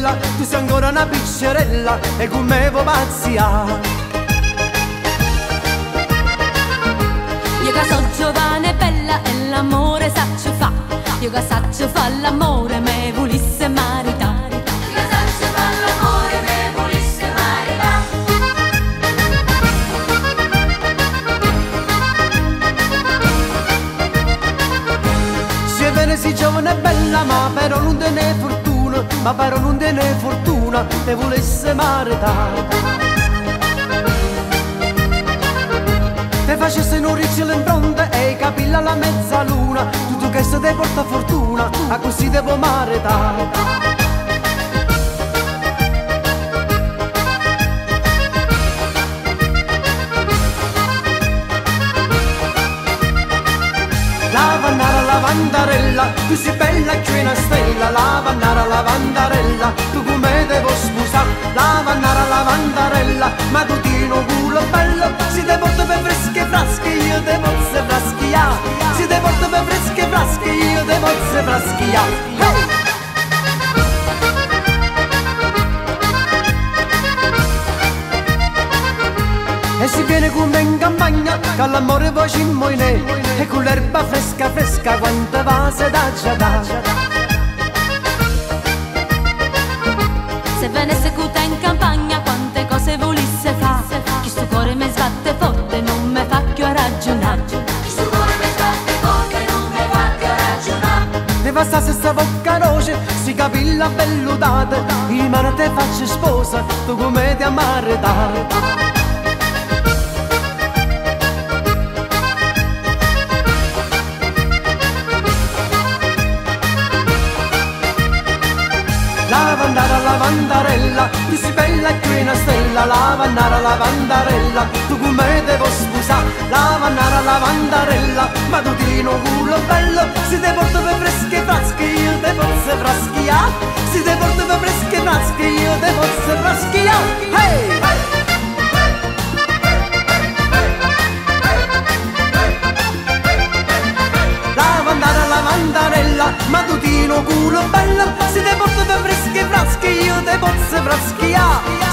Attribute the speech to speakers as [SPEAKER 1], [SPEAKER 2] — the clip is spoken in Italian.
[SPEAKER 1] bella, tu sei ancora una piccerella e con me vuoi pazzia.
[SPEAKER 2] Io che sono giovane e bella e l'amore saccio fa. Io che saccio fa l'amore me volisse
[SPEAKER 1] si giovane e bella, ma però non te ne fortuna, ma però non te ne fortuna, e volesse marità. Te facesse un ricciolo in fronte e i capelli alla mezzaluna Tutto questo te porta fortuna, a così devo maritare lavandarella, tu sei bella che una stella Lavannara lavandarella, tu come devo sposare Lavannara lavandarella, ma tu ti un culo bello Si te porto per fresche frasche, io te posso fraschia Si te porto per fresche frasche, io te posso fraschia hey! Viene con me in campagna, che l'amore poi ci moine E con l'erba fresca fresca, quante vase da già
[SPEAKER 2] Se venisse cuta in campagna quante cose volesse fa. Chi sto cuore me sbatte forte non me fa più a ragionare. Chi sto cuore me sbatte forte non me fa più a ragionare.
[SPEAKER 1] Ne basta se sta bocca roce, si capilla belludata I mano te faccio sposa, tu come ti amaretare Lavandara lavandarella, tu sei bella che una stella Lavandara lavandarella, tu come devo sposare Lavandara lavandarella, ma tu ti culo bello Si te porto per fresche frasche, io te posso fraschia Si te porto per fresche frasche, io te posso fraschia Hey! Lavandara lavandarella, ma tu ti culo bello Si te porto per Io devo se vraskia